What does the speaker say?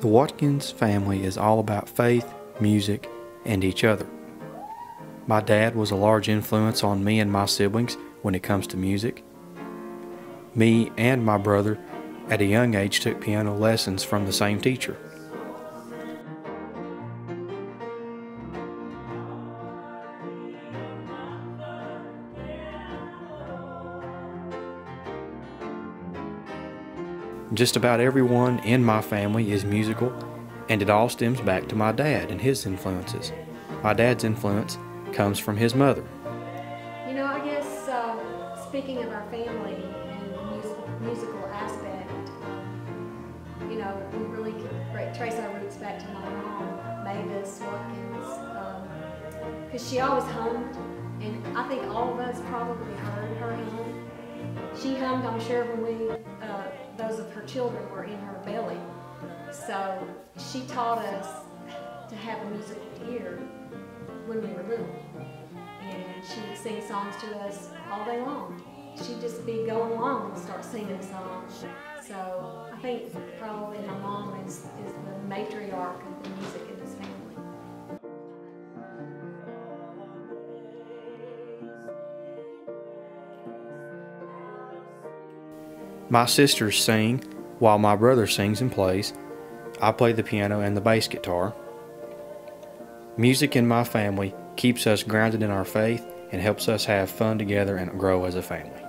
The Watkins family is all about faith, music, and each other. My dad was a large influence on me and my siblings when it comes to music. Me and my brother at a young age took piano lessons from the same teacher. Just about everyone in my family is musical, and it all stems back to my dad and his influences. My dad's influence comes from his mother. You know, I guess uh, speaking of our family and music, musical aspect, you know, we really can trace our roots back to my mom, Mavis Watkins, because um, she always hummed, and I think all of us probably heard her hum. She hummed, I'm sure, when we uh, her children were in her belly. So she taught us to have a musical ear when we were little. And she would sing songs to us all day long. She'd just be going along and start singing songs. So I think probably my mom is, is the matriarch of the music My sisters sing while my brother sings and plays. I play the piano and the bass guitar. Music in my family keeps us grounded in our faith and helps us have fun together and grow as a family.